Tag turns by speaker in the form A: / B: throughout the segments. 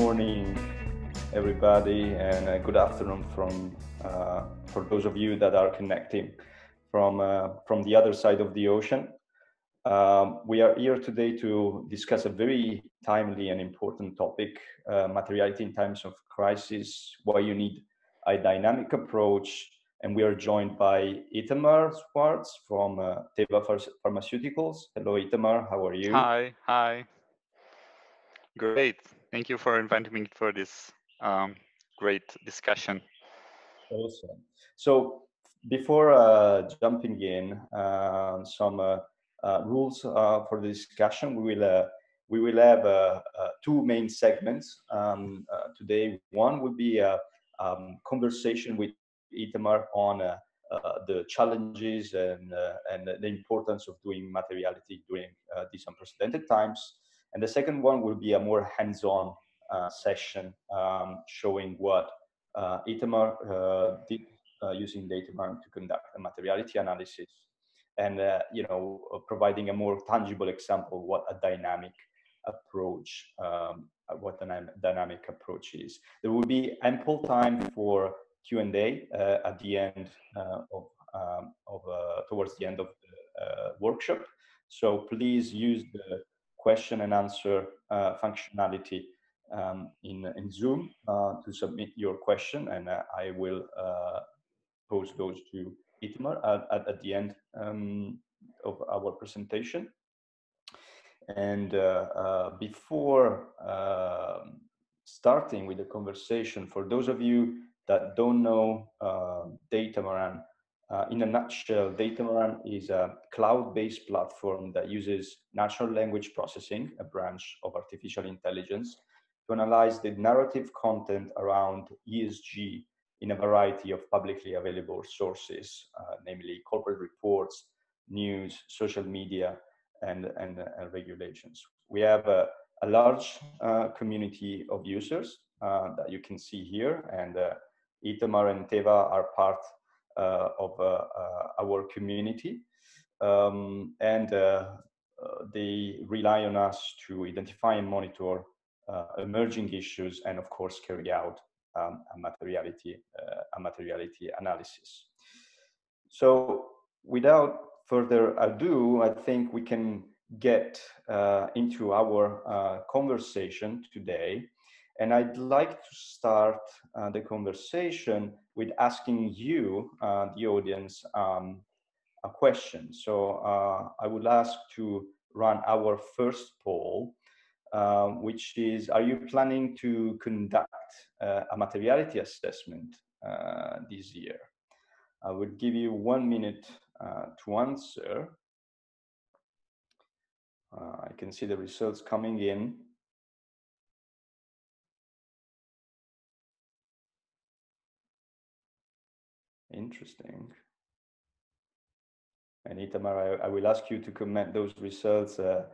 A: morning, everybody, and uh, good afternoon from uh, for those of you that are connecting from uh, from the other side of the ocean. Um, we are here today to discuss a very timely and important topic: uh, materiality in times of crisis. Why you need a dynamic approach. And we are joined by Itamar Schwartz from uh, Teva Pharmaceuticals. Hello, Itamar. How are you?
B: Hi. Hi. Great. Thank you for inviting me for this um, great discussion.
A: Awesome. So before uh, jumping in, uh, some uh, uh rules uh, for the discussion. We will uh, we will have two main segments um, today. One will be a um, conversation with Itamar on the challenges and and the importance of doing materiality during these unprecedented times. And the second one will be a more hands-on uh, session um, showing what uh, Itamar uh, did uh, using Datamaran to conduct a materiality analysis and, uh, you know, providing a more tangible example what a dynamic approach, um, what a dynamic approach is. There will be ample time for Q&A at the end of, um, of towards the end of the workshop. So please use the question and answer uh, functionality um, in, in Zoom uh, to submit your question and uh, I will uh, pose those to Itamar at, at, at the end um, of our presentation. And before um, starting with the conversation, for those of you that don't know uh, Datamaran, uh, in a nutshell, Datamaran is a cloud-based platform that uses natural language processing, a branch of artificial intelligence, to analyze the narrative content around ESG in a variety of publicly available sources, uh, namely corporate reports, news, social media, and, and, uh, regulations. We have a, a large uh, community of users uh, that you can see here, and uh, Itamar and Teva are part of uh, uh, our community. Um, and they rely on us to identify and monitor emerging issues and of course carry out um, a materiality a materiality analysis. So without further ado, I think we can get uh, into our uh, conversation today. And I'd like to start uh, the conversation with asking you, uh, the audience, um, a question. So uh, I would ask to run our first poll, um, which is, are you planning to conduct uh, a materiality assessment uh, this year? I will give you one minute to answer. I can see the results coming in. Interesting. And Itamar, I, I, will ask you to comment those results uh,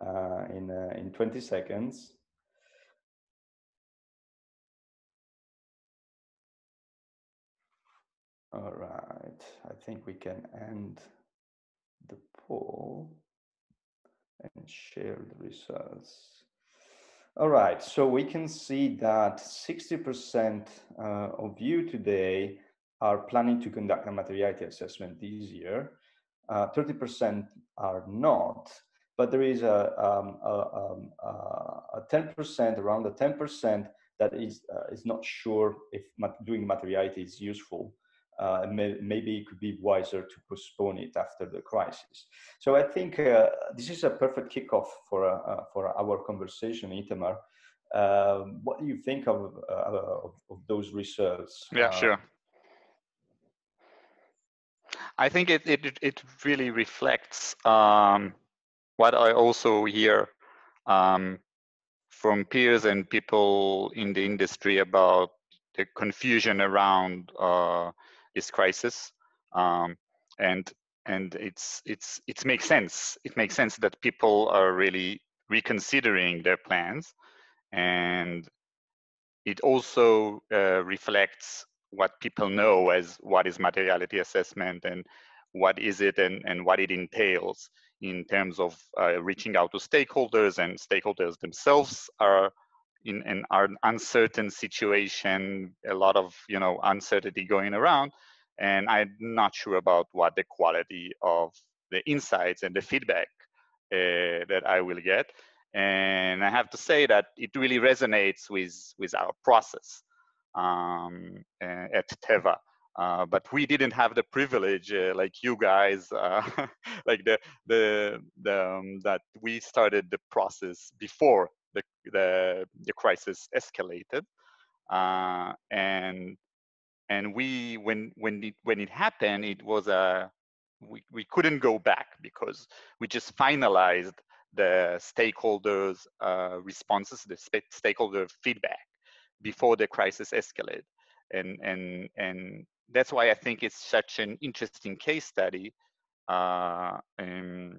A: uh, in, uh, in 20 seconds. All right, I think we can end the poll and share the results. All right, so we can see that 60% uh, of you today are planning to conduct a materiality assessment this year. 30% uh, are not, but there is a, um, a, um, a 10%, around the 10% that is, uh, is not sure if doing materiality is useful. Uh, may, maybe it could be wiser to postpone it after the crisis. So I think uh, this is a perfect kickoff for uh, for our conversation, Itamar. Um, what do you think of, uh, of, of those results?
B: Yeah, sure. I think it it it really reflects um, what I also hear um, from peers and people in the industry about the confusion around uh, this crisis, um, and and it's it's it makes sense. It makes sense that people are really reconsidering their plans, and it also uh, reflects what people know as what is materiality assessment and what is it and, and what it entails in terms of uh, reaching out to stakeholders and stakeholders themselves are in an uncertain situation, a lot of you know uncertainty going around, and I'm not sure about what the quality of the insights and the feedback uh, that I will get. And I have to say that it really resonates with with our process um, uh, at Teva. Uh, but we didn't have the privilege uh, like you guys uh, like the the, the um, that we started the process before the the, the crisis escalated uh, and and we when when it when it happened it was a we, we couldn't go back because we just finalized the stakeholders uh, responses the stakeholder feedback before the crisis escalated and and and that's why i think it's such an interesting case study uh, um,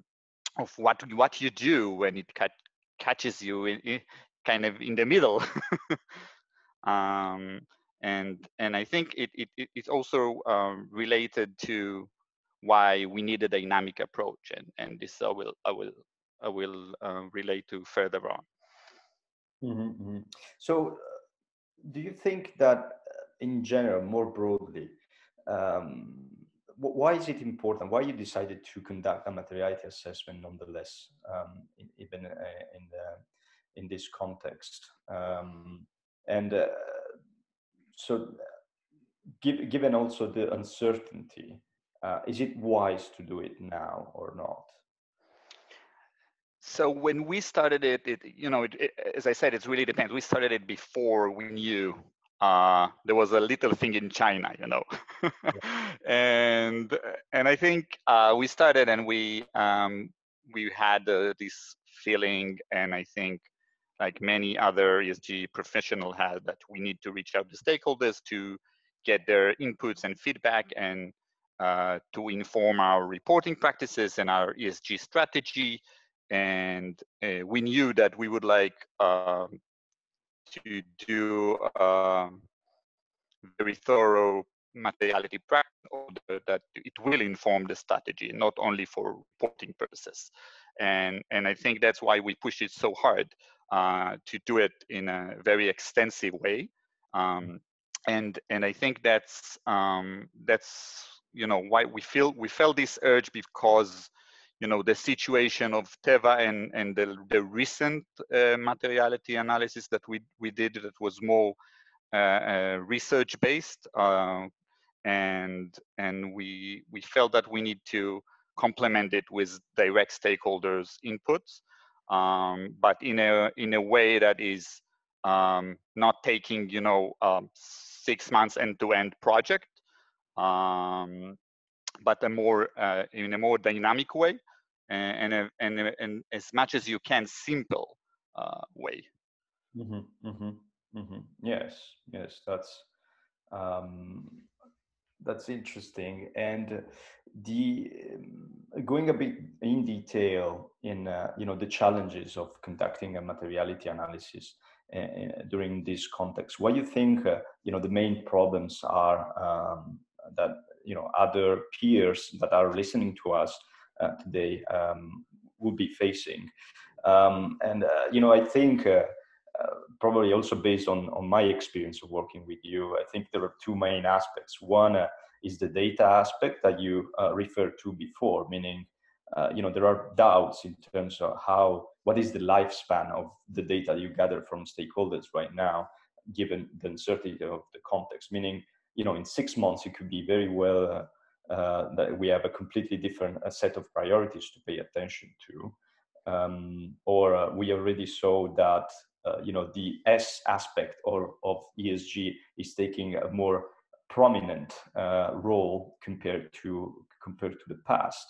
B: of what what you do when it catches you in, in, kind of in the middle um, and and I think it, it it's also um, related to why we need a dynamic approach, and and this I will I will I will uh, relate to further on.
A: Mm-hmm, mm-hmm. So, uh, do you think that uh, in general, more broadly, um, why is it important? Why you decided to conduct a materiality assessment, nonetheless, um, even uh, in the in this context? Um, and uh, so give, given also the uncertainty, uh, is it wise to do it now or not?
B: So when we started it, it you know, it, it, as I said, it really depends. We started it before we knew uh, there was a little thing in China, you know, and and I think uh, we started and we um, we had uh, this feeling, and I think like many other ESG professional had that we need to reach out to stakeholders to get their inputs and feedback and uh, to inform our reporting practices and our ESG strategy. And uh, we knew that we would like um, to do um, very thorough materiality practice that it will inform the strategy, not only for reporting purposes. And, and I think that's why we push it so hard uh, to do it in a very extensive way. Um, and and I think that's um, that's you know why we feel we felt this urge because you know the situation of Teva and and the, the recent uh, materiality analysis that we we did that was more uh, uh, research based uh, and and we we felt that we need to complement it with direct stakeholders inputs um, but in a in a way that is um, not taking you know um, six months end-to-end project, um, but a more uh, in a more dynamic way and and, and, as much as you can simple uh, way.
A: Mm-hmm, mm-hmm, mm-hmm. Yes, yes, that's um, that's interesting. And the um, going a bit in detail in uh, you know the challenges of conducting a materiality analysis uh, uh during this context. What you think uh, you know the main problems are um, that you know other peers that are listening to us today um, will be facing? Um, and uh, you know I think. probably also based on, on my experience of working with you, I think there are two main aspects. One is the data aspect that you uh, referred to before, meaning uh, you know there are doubts in terms of how what is the lifespan of the data you gather from stakeholders right now, given the uncertainty of the context. Meaning, you know, in six months it could be very well uh, that we have a completely different set of priorities to pay attention to, um, or uh, we already saw that. Uh, you know the S aspect or of ESG is taking a more prominent uh, role compared to compared to the past.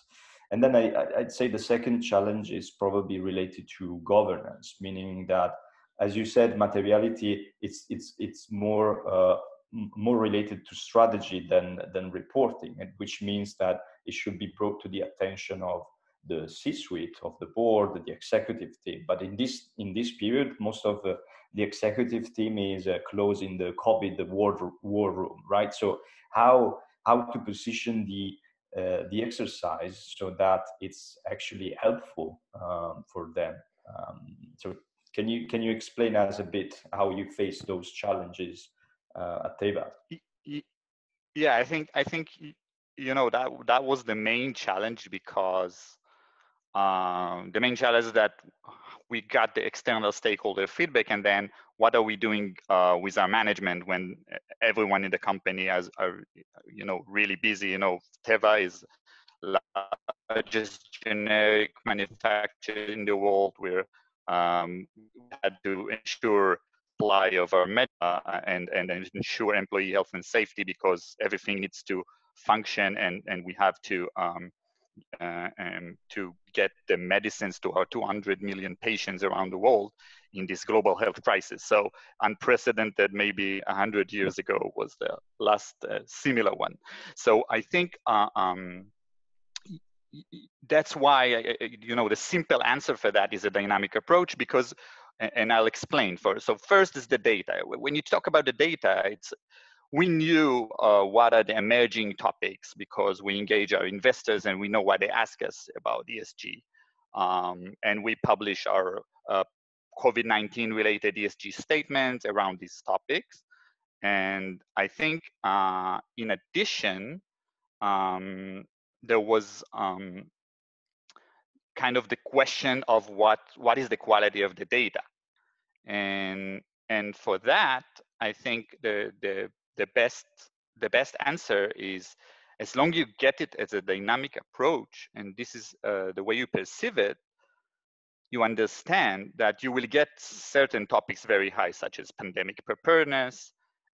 A: And then I, would say the second challenge is probably related to governance, meaning that, as you said, materiality it's it's it's more uh, more related to strategy than than reporting, and which means that it should be brought to the attention of the C-suite of the board, the executive team. But in this in this period, most of the the executive team is uh, close in the COVID the war war room, right? So how how to position the uh, the exercise so that it's actually helpful um, for them. Um, so Can you can you explain us a bit how you face those challenges at Teva?
B: Yeah, I think I think you know that that was the main challenge because um, the main challenge is that we got the external stakeholder feedback and then what are we doing uh, with our management when everyone in the company has are you know really busy you know teva is largest generic manufacturer in the world where um, we had to ensure of our med uh, and, and ensure employee health and safety because everything needs to function and, and we have to um, uh, um, to get the medicines to our 200 million patients around the world in this global health crisis. So unprecedented, maybe 100 years ago was the last uh, similar one. So I think uh, um, that's why, uh, uh, you know, the simple answer for that is a dynamic approach because and I'll explain first. So first is the data. When you talk about the data, it's we knew uh, what are the emerging topics because we engage our investors and we know what they ask us about ESG. Um, and we publish our uh, COVID-19 related ESG statements around these topics. And I think uh, in addition, um, there was um, kind of the question of what, what is the quality of the data? And, and for that, I think the, the the best the best answer is as long you get it as a dynamic approach and this is uh, the way you perceive it you understand that you will get certain topics very high such as pandemic preparedness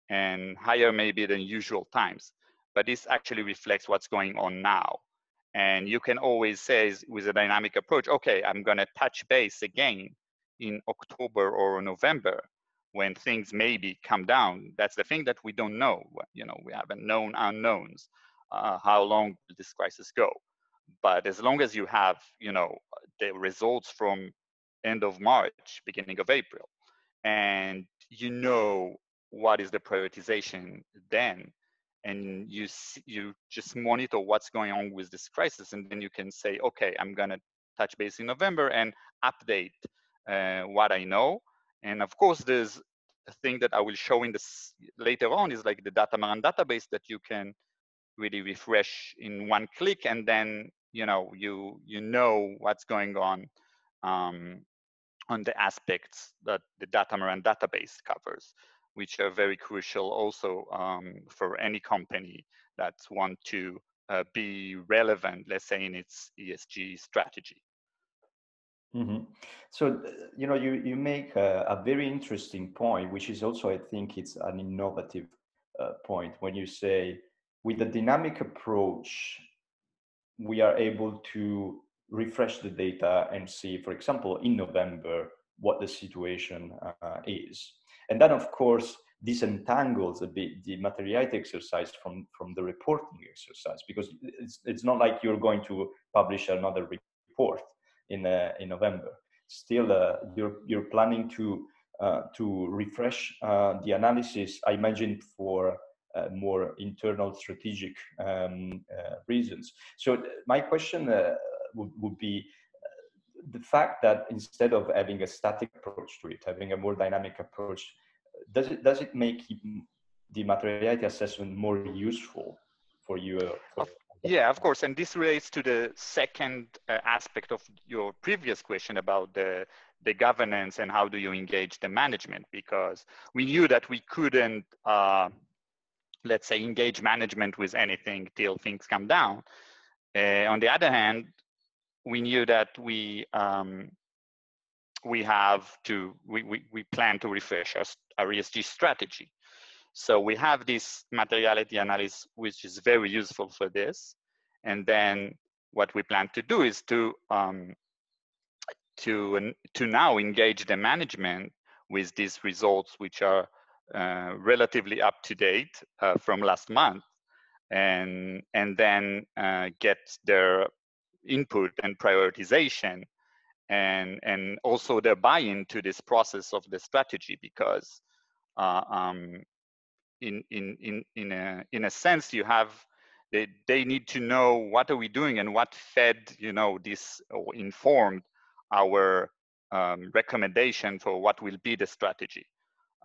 B: and higher maybe than usual times. But this actually reflects what's going on now. And you can always say with a dynamic approach okay i'm going to touch base again in october or november when things maybe come down. That's the thing that we don't know. You know, we have a known unknowns. Uh, how long will this crisis go? But as long as you have, you know, the results from end of March, beginning of April, and you know what is the prioritization then, and you you just monitor what's going on with this crisis, and then you can say, okay, I'm gonna touch base in November and update what I know and of course, there's a thing that I will show in this later on is like the Datamaran database that you can really refresh in one click, and then you know you you know what's going on um, on the aspects that the Datamaran database covers, which are very crucial also um, for any company that want to uh, be relevant, let's say, in its ESG strategy.
A: Mm-hmm. So, uh, you know, you, you make a, a, very interesting point, which is also, I think, it's an innovative uh, point when you say, with a dynamic approach, we are able to refresh the data and see, for example, in November, what the situation uh, is. And then, of course, disentangles a bit the materiality exercise from, from the reporting exercise, because it's, it's not like you're going to publish another report in uh, in November. Still, uh, you're you're planning to uh, to refresh the analysis. I imagine for more internal strategic um, reasons. So my question would, would be the fact that instead of having a static approach to it, having a more dynamic approach, does it does it make the materiality assessment more useful for you? For
B: yeah, of course. And this relates to the second uh, aspect of your previous question about the, the governance and how do you engage the management, because we knew that we couldn't, uh, let's say, engage management with anything till things come down. Uh, on the other hand, we knew that we um, we have to we, we, we plan to refresh our, our ESG strategy. So we have this materiality analysis, which is very useful for this. And then what we plan to do is to um, to to now engage the management with these results, which are uh, relatively up to date uh, from last month, and and then uh, get their input and prioritization and and also their buy-in to this process of the strategy because uh, um, in in in in a in a sense you have they they need to know what are we doing and what fed you know this or informed our um, recommendation for what will be the strategy.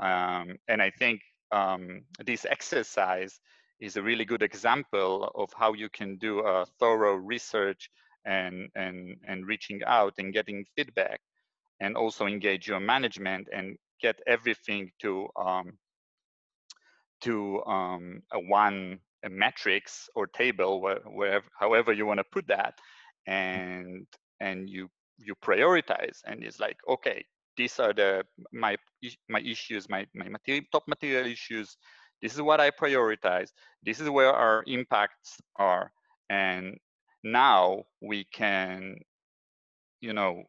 B: Um, and I think um, this exercise is a really good example of how you can do a thorough research and, and, and reaching out and getting feedback and also engage your management and get everything to um, to um, a one a matrix or table where, wherever however you want to put that and and you you prioritize and it's like okay these are the my my issues my my material, top material issues. This is what i prioritize. This is where our impacts are. And now we can you know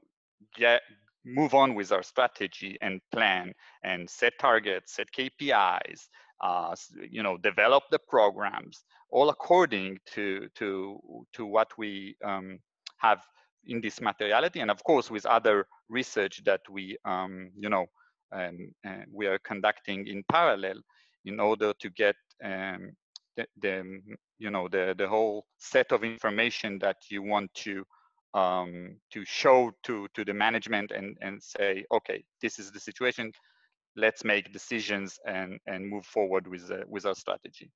B: get move on with our strategy and plan and set targets set kpis uh, you know develop the programs all according to to to what we um, have in this materiality. And of course with other research that we um, you know um, uh, we are conducting in parallel in order to get um, the, the, you know the the whole set of information that you want to um, to show to to the management and and say okay this is the situation let's make decisions and and move forward with uh, with our strategy.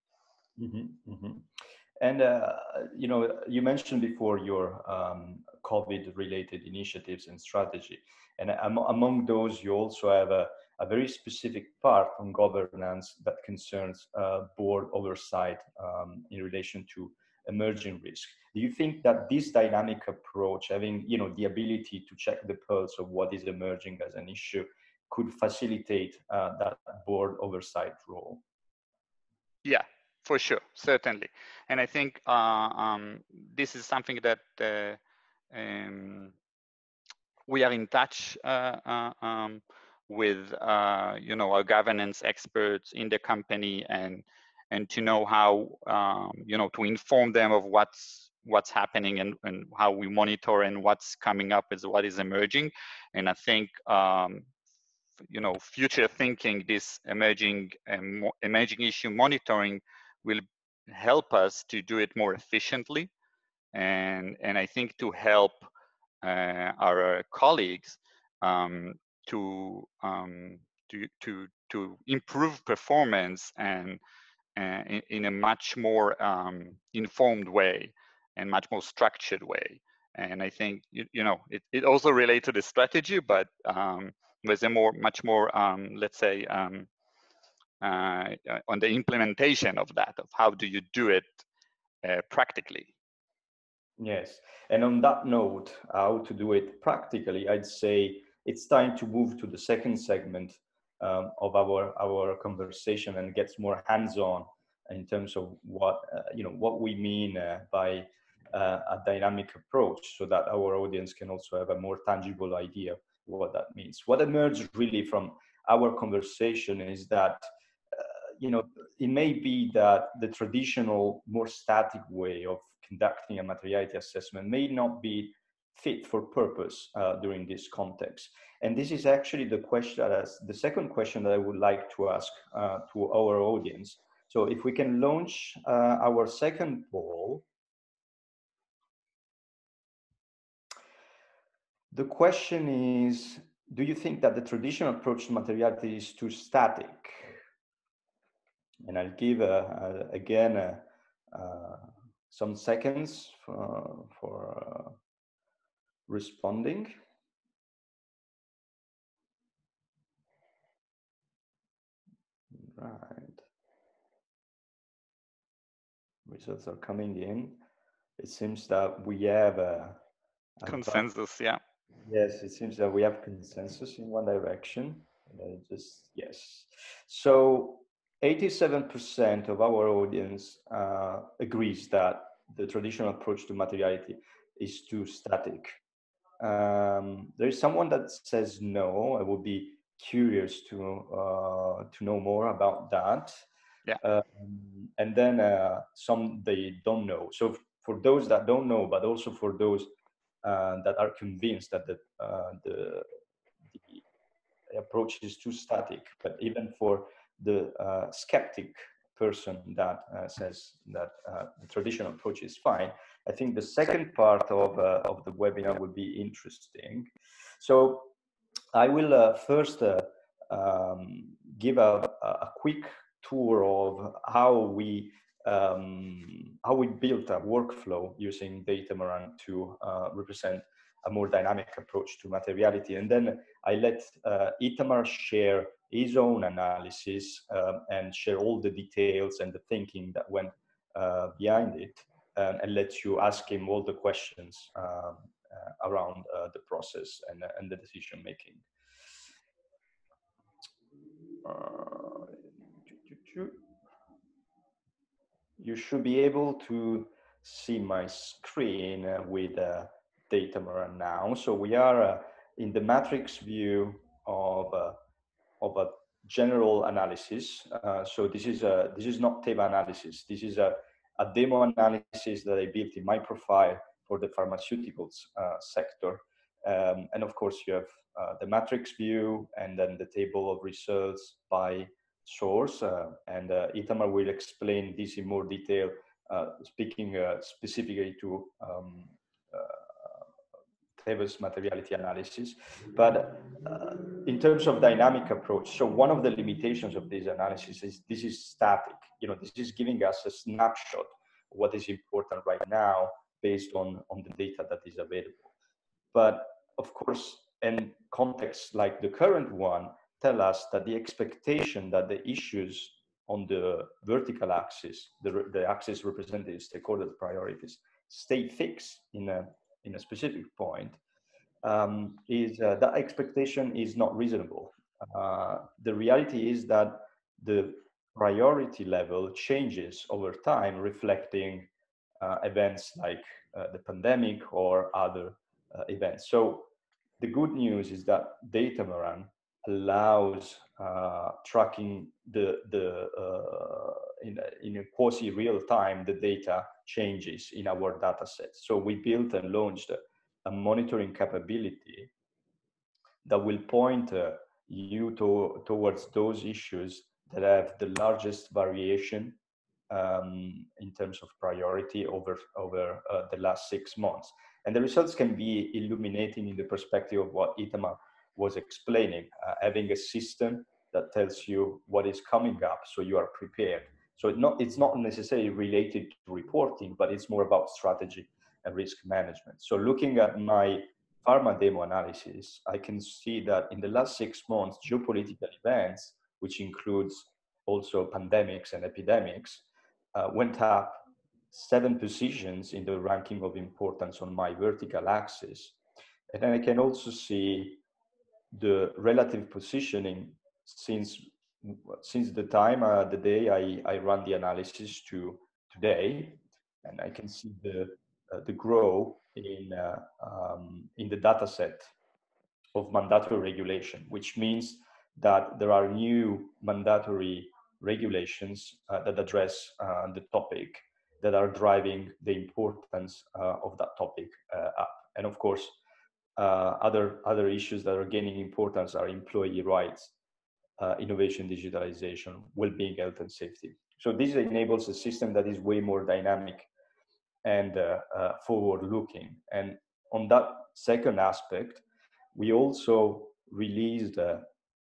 A: Mm-hmm, mm-hmm. and uh, you know you mentioned before your um, covid related initiatives and strategy. And among those you also have a, a very specific part on governance that concerns uh, board oversight um, in relation to emerging risk. Do you think that this dynamic approach having you know the ability to check the pulse of what is emerging as an issue could facilitate uh, that board oversight role.
B: Yeah, for sure, certainly. And I think uh, um, this is something that uh, um, we are in touch uh, uh, um, with, uh, you know, our governance experts in the company and and to know how, um, you know, to inform them of what's what's happening and, and how we monitor and what's coming up is what is emerging. And I think um, you know future thinking this emerging um, emerging issue monitoring will help us to do it more efficiently. And and i think to help uh, our colleagues um, to um, to to to improve performance and uh, in, in, a much more um, informed way and much more structured way. And i think you, you know it, it also relates to the strategy but um, with a more much more um, let's say um, uh, on the implementation of that of how do you do it uh, practically?
A: Yes. And on that note how to do it practically i'd say it's time to move to the second segment um, of our our conversation and gets more hands-on in terms of what uh, you know what we mean uh, by uh, a dynamic approach so that our audience can also have a more tangible idea what that means. What emerged really from our conversation is that, uh, you know, it may be that the traditional, more static way of conducting a materiality assessment may not be fit for purpose uh, during this context. And this is actually the question, as the second question that I would like to ask uh, to our audience. So if we can launch uh, our second poll, The question is, do you think that the traditional approach to materiality is too static? And I'll give, uh, again, uh, uh, some seconds for, for uh, responding. Right. Results are coming in. It seems that we have a,
B: a consensus, yeah.
A: Yes, it seems that we have consensus in one direction. just yes. So 87% of our audience uh, agrees that the traditional approach to materiality is too static. Um, there is someone that says no. I would be curious to uh, to know more about that.
B: Yeah.
A: Um, and then uh, some they don't know. So for those that don't know, but also for those that are convinced that the, uh, the, the, approach is too static. But even for the uh, skeptic person that says that the traditional approach is fine, I think the second part of, of the webinar would be interesting. So I will uh, first uh, um, give a, a, quick tour of how we um, how we built a workflow using Datamaran to uh, represent a more dynamic approach to materiality. And then I let uh, Itamar share his own analysis uh, and share all the details and the thinking that went uh, behind it and, and, let you ask him all the questions um, uh, around uh, the process and, and the decision making. Uh, you should be able to see my screen with Datamaran now. So we are in the matrix view of of a general analysis. Uh, so this is a this is not Teva analysis. This is a, a demo analysis that I built in my profile for the pharmaceuticals uh, sector. Um, and of course, you have uh, the matrix view and then the table of results by source. Uh, and uh, Itamar will explain this in more detail, uh, speaking specifically to um, materiality analysis. But uh, in terms of dynamic approach, so one of the limitations of this analysis is this is static. You know, this is giving us a snapshot of what is important right now based on, on the data that is available. But of course, in contexts like the current one, tell us that the expectation that the issues on the vertical axis, the, the axis representing stakeholder priorities, stay fixed in a in a specific point, um, is uh, that expectation is not reasonable. Uh, the reality is that the priority level changes over time, reflecting uh, events like uh, the pandemic or other uh, events. So the good news is that Datamaran allows uh, tracking the the in a, in a quasi real time the data changes in our data set. So we built and launched a monitoring capability that will point uh, you to, towards those issues that have the largest variation um, in terms of priority over over uh, the last six months. And the results can be illuminating in the perspective of what Itamar was explaining, uh, having a system that tells you what is coming up so you are prepared. So it not, it's not necessarily related to reporting, but it's more about strategy and risk management. So looking at my pharma demo analysis, I can see that in the last six months, geopolitical events, which includes also pandemics and epidemics, uh, went up seven positions in the ranking of importance on my vertical axis. And then I can also see the relative positioning since since the time uh, the day I, I run the analysis to today. And I can see the uh, the grow in uh, um, in the data set of mandatory regulation which means that there are new mandatory regulations uh, that address uh, the topic that are driving the importance uh, of that topic up. And of course other other issues that are gaining importance are employee rights uh, innovation, digitalization, well-being, health, and safety. So this enables a system that is way more dynamic and uh, uh, forward-looking. And on that second aspect, we also released a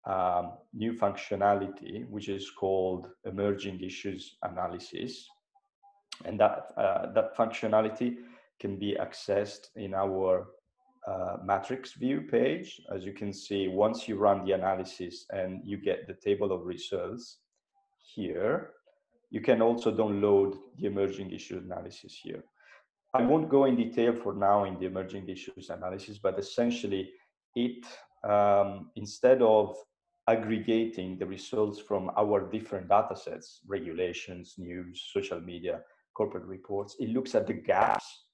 A: um, new functionality, which is called emerging issues analysis. And that, uh, that functionality can be accessed in our uh, matrix view page. As you can see, once you run the analysis and you get the table of results here, you can also download the emerging issues analysis here. I won't go in detail for now in the emerging issues analysis, but essentially it, um, instead of aggregating the results from our different data sets, regulations, news, social media, corporate reports, it looks at the gaps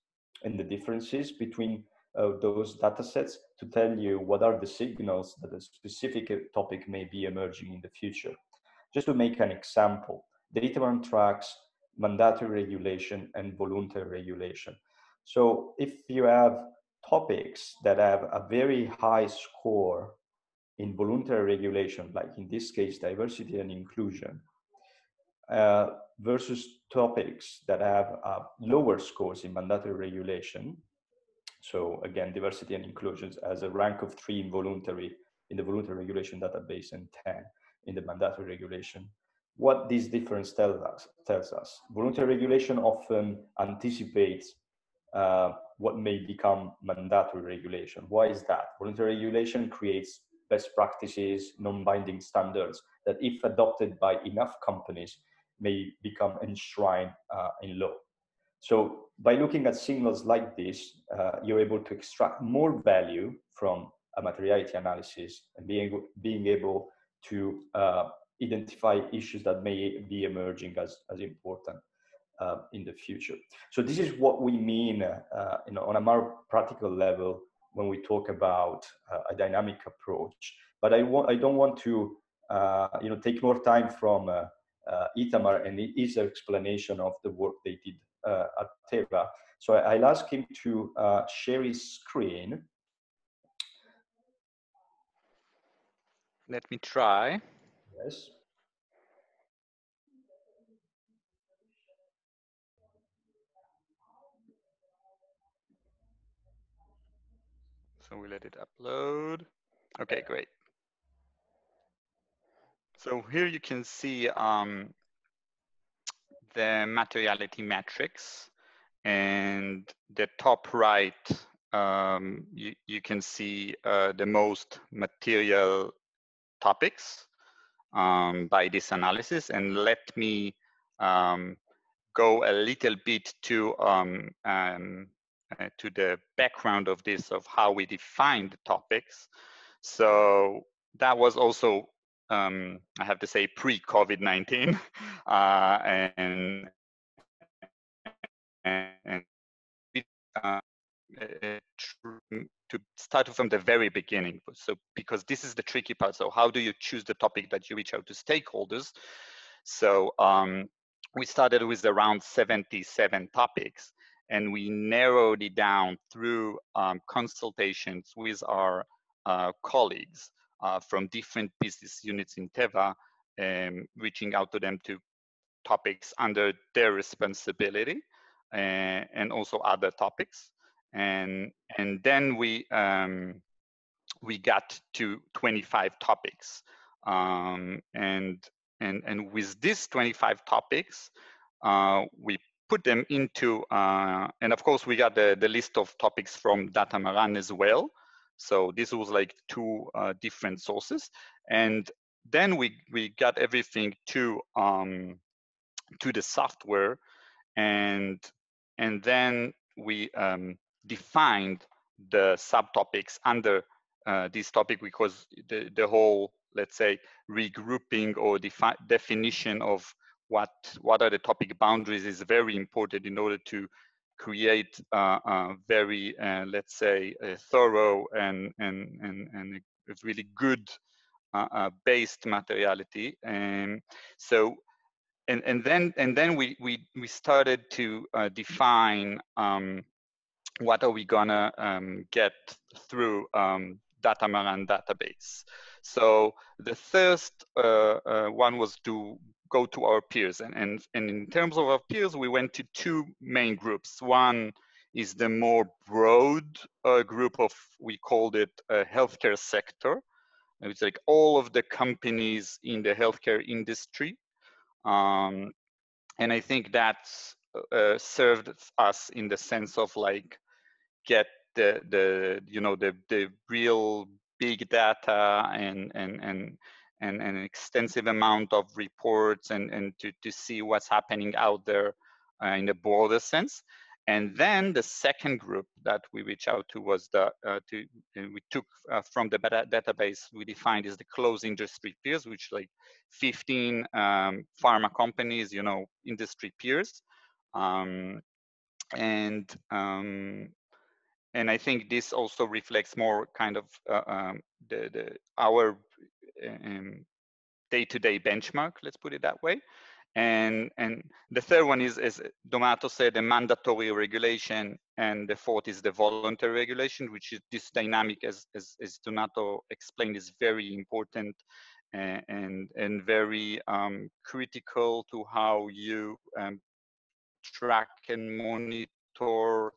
A: and the differences between uh, those data sets to tell you what are the signals that a specific topic may be emerging in the future. Just to make an example, Datamaran tracks mandatory regulation and voluntary regulation. So if you have topics that have a very high score in voluntary regulation, like in this case, diversity and inclusion, uh, versus topics that have uh, lower scores in mandatory regulation, So again, diversity and inclusion as a rank of three in voluntary in the voluntary regulation database and 10 in the mandatory regulation. What this difference tells us, tells us. Voluntary regulation often anticipates uh, what may become mandatory regulation. Why is that? Voluntary regulation creates best practices, non-binding standards that if adopted by enough companies may become enshrined uh, in law. So by looking at signals like this, uh, you're able to extract more value from a materiality analysis and being, being able to uh, identify issues that may be emerging as, as important uh, in the future. So this is what we mean uh, you know, on a more practical level when we talk about uh, a dynamic approach. But I, want, I don't want to uh, you know, take more time from Itamar and his explanation of the work they did at Teva. So I'll ask him to share his screen.
B: Let me try.
A: Yes.
B: So we let it upload. Okay, great. So here you can see um, the materiality matrix and the top right, um, you, you can see uh, the most material topics um, by this analysis. And let me um, go a little bit to um, um, uh, to the background of this, of how we define the topics. So that was also, um, I have to say, pre-COVID-19, uh, and and, and uh, to start from the very beginning. So because this is the tricky part. So how do you choose the topic that you reach out to stakeholders? So um, we started with around 77 topics and we narrowed it down through um, consultations with our uh, colleagues uh, from different business units in Teva, um, reaching out to them to topics under their responsibility and, uh, and also other topics. And, and then we, um, we got to 25 topics. Um, and, and, and with these 25 topics, uh, we put them into, uh, and of course we got the, the list of topics from Datamaran as well. So this was like two uh, different sources. And then we, we got everything to, um, to the software and, and then we um, defined the subtopics under uh, this topic because the, the whole, let's say, regrouping or defi definition of what what are the topic boundaries is very important in order to create uh, uh, very uh, let's say thorough and and and and a really good uh, uh, based materiality and so and and then and then we we we started to uh, define um, what are we gonna um, get through um, Datamaran database. So the first one was to go to our peers. And, and, and in terms of our peers, we went to two main groups. One is the more broad uh, group of, we called it a healthcare sector. It's like all of the companies in the healthcare industry. Um, and I think that's uh, served us in the sense of like get the the you know the the real big data and and and and, an extensive amount of reports and, and to, to see what's happening out there uh, in a broader sense. And then the second group that we reach out to was the, uh, to, we took uh, from the database we defined is the close industry peers, which like 15 um, pharma companies, you know, industry peers. Um, and um, and I think this also reflects more kind of uh, um, the, the our um, day-to-day benchmark, let's put it that way. And, and the third one is, as Donato said, a mandatory regulation, and the fourth is the voluntary regulation, which is this dynamic, as, as, as Donato explained, is very important and, and, and very um, critical to how you um, track and monitor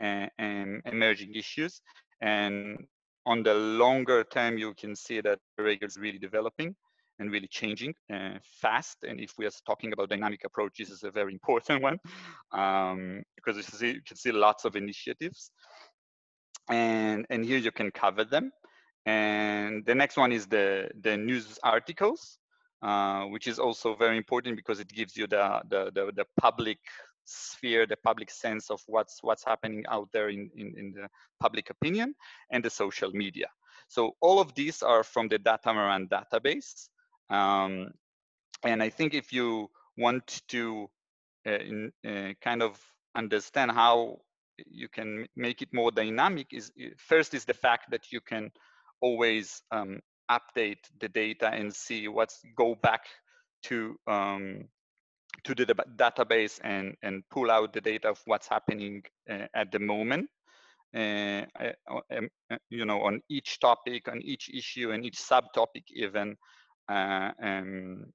B: and emerging issues. And on the longer term, you can see that Regel is really developing and really changing uh, fast. And if we are talking about dynamic approach, this is a very important one um, because you, see, you can see lots of initiatives. And, and here you can cover them. And the next one is the, the news articles, uh, which is also very important because it gives you the, the, the, the, public sphere, the public sense of what's, what's happening out there in, in, in the public opinion and the social media. So all of these are from the Datamaran database. Um, and I think if you want to uh, in, uh, kind of understand how you can make it more dynamic is first is the fact that you can always um, update the data and see what's go back to um, to the database and and pull out the data of what's happening uh, at the moment uh, you know on each topic on each issue and each subtopic even uh, um,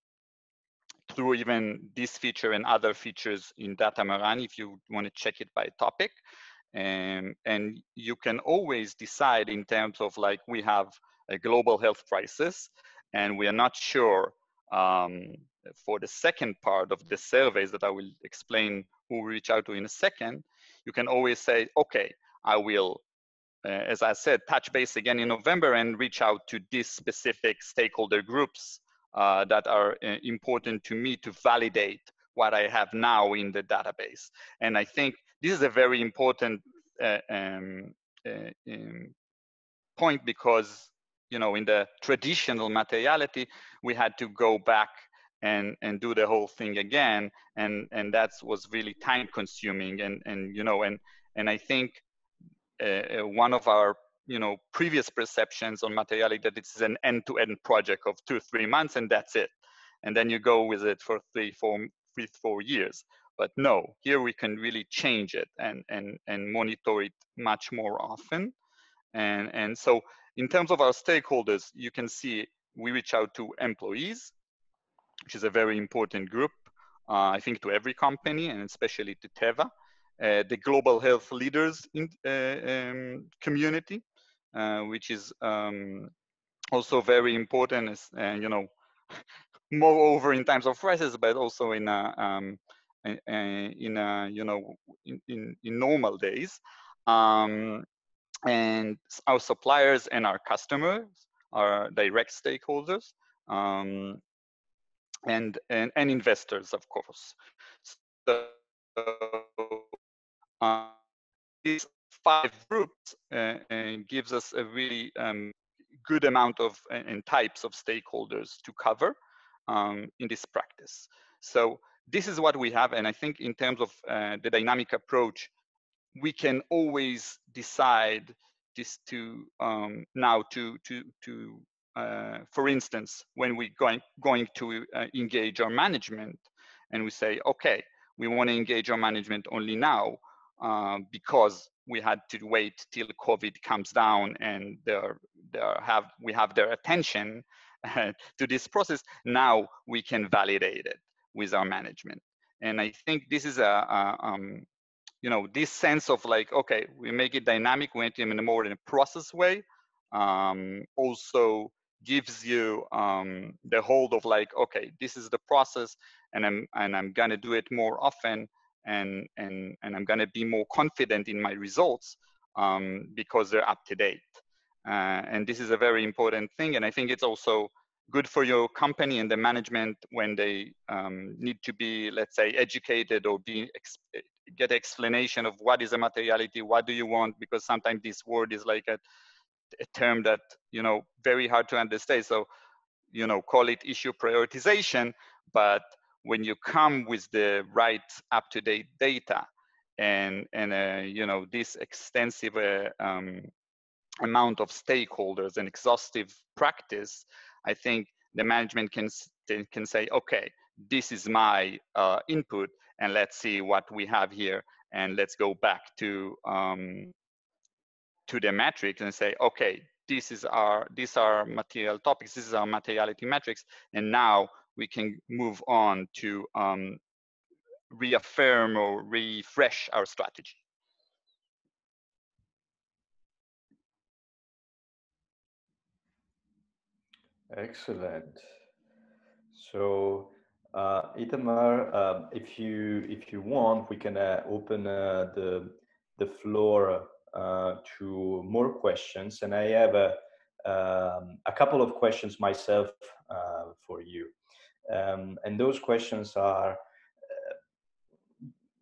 B: through even this feature and other features in Datamaran if you want to check it by topic. Um, and you can always decide in terms of like we have a global health crisis and we are not sure um, for the second part of the surveys that I will explain who we reach out to in a second, you can always say, okay, I will uh, as I said, touch base again in November and reach out to these specific stakeholder groups uh, that are uh, important to me to validate what I have now in the database. And I think this is a very important uh, um, uh, um, point because, you know, in the traditional materiality, we had to go back and and do the whole thing again and and that was really time consuming and and you know and and i think uh, one of our you know previous perceptions on materiality that it's an end-to-end project of two three months and that's it. And then you go with it for three four three four years. But no here we can really change it and and and monitor it much more often. And and so in terms of our stakeholders you can see we reach out to employees which is a very important group uh, i think to every company and especially to teva uh, the global health leaders in, uh, um, community, uh, which is um, also very important, as, you know, moreover in times of crisis, but also in a, um, in a, you know, in, in, in normal days. Um, and our suppliers and our customers are direct stakeholders um, and, and, and investors, of course. So uh, these five groups uh, gives us a really um, good amount of and types of stakeholders to cover um, in this practice. So this is what we have. And I think in terms of uh, the dynamic approach, we can always decide this to um, now to, to, to uh, for instance, when we're going, going to uh, engage our management and we say, okay, we want to engage our management only now, uh, because we had to wait till COVID comes down and they're, they're have we have their attention to this process. Now we can validate it with our management, and I think this is a, a um, you know this sense of like okay, we make it dynamic, we make it in a more in a process way. Um, also gives you um, the hold of like okay, this is the process, and I'm and I'm gonna do it more often and and and I'm gonna be more confident in my results um, because they're up to date. Uh, and this is a very important thing. And I think it's also good for your company and the management when they um, need to be, let's say, educated or be get explanation of what is a materiality, what do you want, because sometimes this word is like a, a term that you know very hard to understand. So you know call it issue prioritization, but when you come with the right up-to-date data and and uh, you know this extensive uh, um, amount of stakeholders and exhaustive practice, I think the management can can say, okay, this is my uh, input, and let's see what we have here, and let's go back to um, to the matrix and say, okay, this is our these are material topics, this is our materiality matrix, and now we can move on to um, reaffirm or refresh our strategy.
A: Excellent. So uh, Itamar, uh, if you if you want, we can uh, open uh, the the floor to more questions, and I have a um, a couple of questions myself uh, for you, um, and those questions are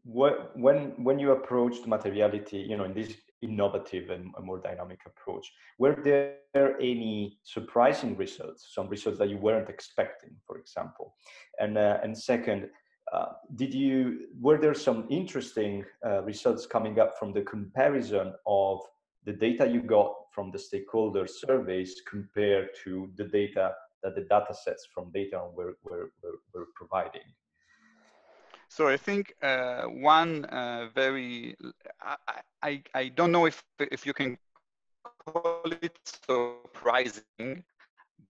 A: what, when when you approached materiality, you know, in this innovative and more dynamic approach, were there any surprising results? Some results that you weren't expecting, for example, and uh, and second, uh, did you were there some interesting uh, results coming up from the comparison of the data you got from the stakeholder surveys compared to the data that the data sets from data were, were, were, were providing?
B: So I think uh, one uh, very, I, I, I, don't know if, if you can call it surprising,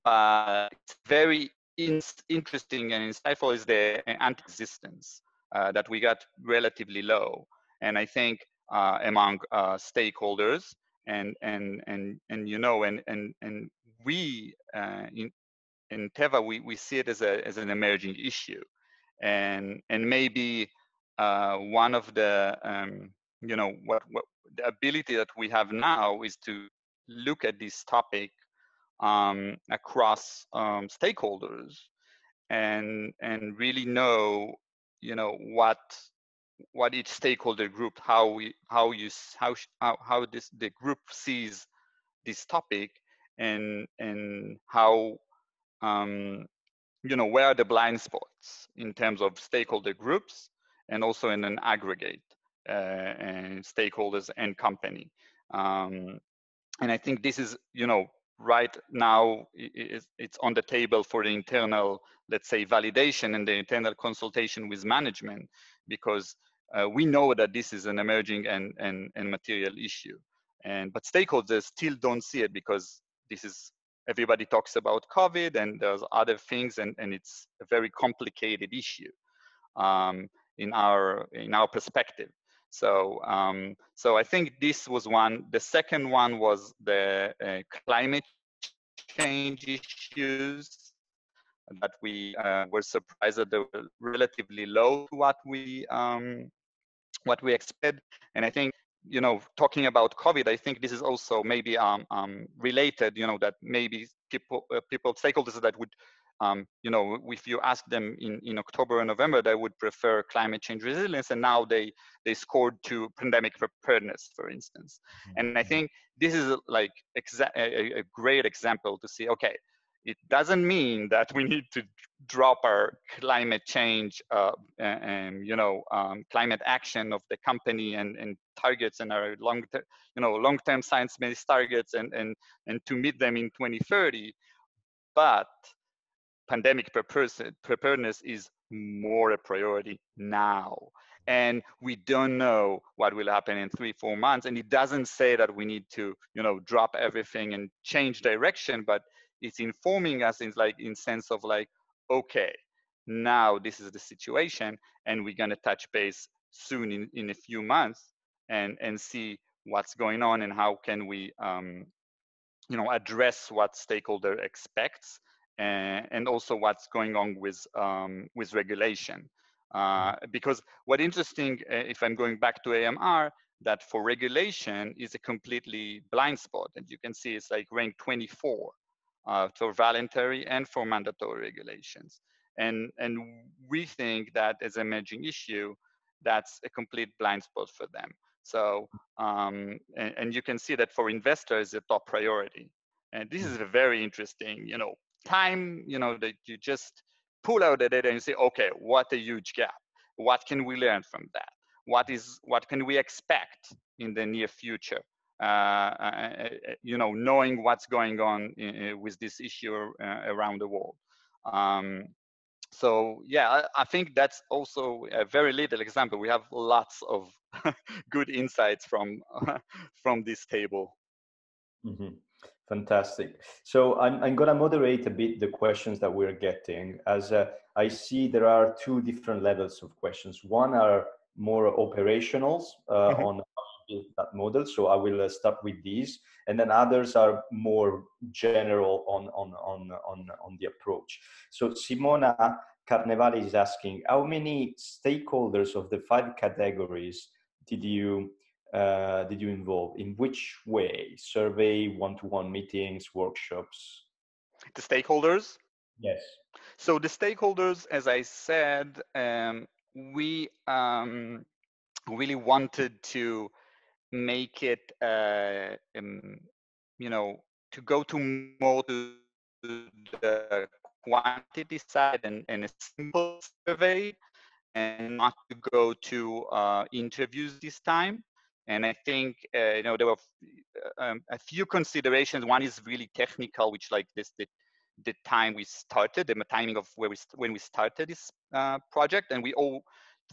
B: but it's very in, interesting and insightful is the anti-existence uh, that we got relatively low. And I think uh, among uh, stakeholders and, and, and, and, you know, and, and, and we uh, in, in Teva, we, we see it as, a, as an emerging issue and and maybe uh, one of the um, you know what, what the ability that we have now is to look at this topic um, across um, stakeholders and and really know you know what what each stakeholder group how we how you how how, how this the group sees this topic and and how um, you know, where are the blind spots in terms of stakeholder groups and also in an aggregate uh, and stakeholders and company. Um, and I think this is, you know, right now it's on the table for the internal, let's say, validation and the internal consultation with management because uh, we know that this is an emerging and, and, and material issue. And but stakeholders still don't see it because this is everybody talks about COVID and there's other things, and, and it's a very complicated issue um, in our in our perspective. So um, so I think this was one. The second one was the uh, climate change issues that we uh, were surprised that they were relatively low to what we um, what we expected. And I think you know, talking about COVID, I think this is also maybe um, um, related. You know, that maybe people, uh, people, stakeholders that would, um, you know, if you ask them in, in October or November, they would prefer climate change resilience, and now they they scored to pandemic preparedness, for instance. Mm-hmm. And I think this is like exa- a, a great example to see. Okay, it doesn't mean that we need to drop our climate change, uh, and you know, um, climate action of the company and, and targets and our long, term you know, long-term science-based targets and and and to meet them in 2030. But pandemic preparedness is more a priority now. And we don't know what will happen in three four months and it doesn't say that we need to you know drop everything and change direction but it's informing us in like in sense of like okay now this is the situation and we're going to touch base soon in, in a few months and and see what's going on and how can we um, you know address what stakeholder expects and, and also what's going on with um, with regulation uh, mm. because what interesting uh, if i'm going back to amr that for regulation is a completely blind spot and you can see it's like rank 24 uh, for voluntary and for mandatory regulations. And, and we think that as an emerging issue, that's a complete blind spot for them. So, um, and, and, you can see that for investors, a top priority. And this is a very interesting, you know, time, you know, that you just pull out the data and say, okay, what a huge gap. What can we learn from that? What is, what can we expect in the near future? Uh, uh, uh, you know, knowing what's going on in, with this issue around the world. Um, so yeah, I, I, think that's also a very little example. We have lots of good insights from from this table.
A: Mm-hmm. Fantastic. So I'm, I'm going to moderate a bit the questions that we're getting as uh, I see there are two different levels of questions. One are more operationals uh, mm-hmm. on that model. So I will uh, start with these, and then others are more general on on on on on the approach. So Simona Carnevale is asking, how many stakeholders of the five categories did you uh, did you involve? In which way? Survey, one-to-one meetings, workshops?
B: The stakeholders.
A: Yes.
B: So the stakeholders, as I said, um, we um, really wanted to make it, uh, um, you know, to go to more to the quantity side and, and a simple survey and not to go to uh, interviews this time. And I think uh, you know there were um, a few considerations. One is really technical, which like this the, the time we started, the timing of where we when we started this uh, project, and we all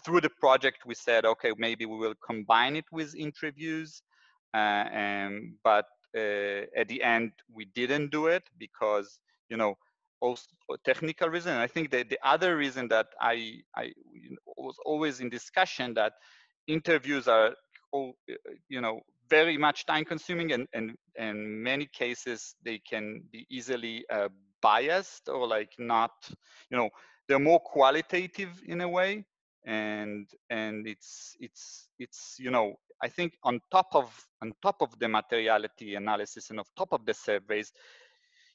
B: through the project we said, okay, maybe we will combine it with interviews, uh, and, but uh, at the end we didn't do it because you know also technical reason. I think that the other reason that I I was always in discussion that interviews are all, you know very much time consuming and and in many cases they can be easily uh, biased or like not you know they're more qualitative in a way and and it's it's it's you know i think on top of on top of the materiality analysis and on top of the surveys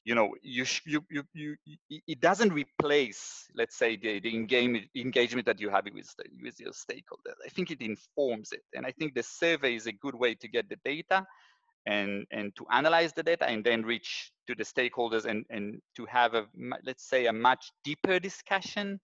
B: you know you you you, you it doesn't replace let's say the, the engagement engagement that you have with with your stakeholders. I think it informs it and i think the survey is a good way to get the data and and to analyze the data and then reach to the stakeholders and and to have a let's say a much deeper discussion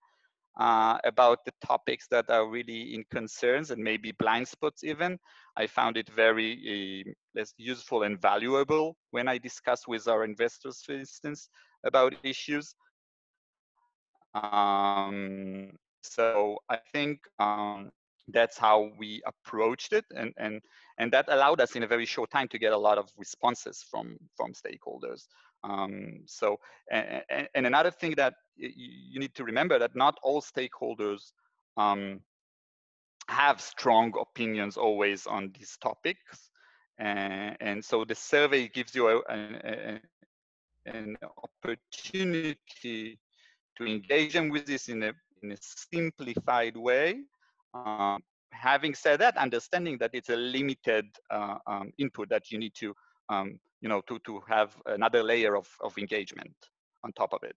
B: uh, about the topics that are really in concerns and maybe blind spots even. I found it very uh, useful and valuable when I discuss with our investors, for instance, about issues. Um, so I think um, that's how we approached it and, and, and that allowed us in a very short time to get a lot of responses from, from stakeholders. Um, so, and, and, another thing that you need to remember that not all stakeholders um, have strong opinions always on these topics. And, and so the survey gives you a, a, a, an opportunity to engage them with this in a, in a simplified way. Um, having said that, understanding that it's a limited uh, um, input that you need to um, you know, to, to have another layer of, of engagement on top of it.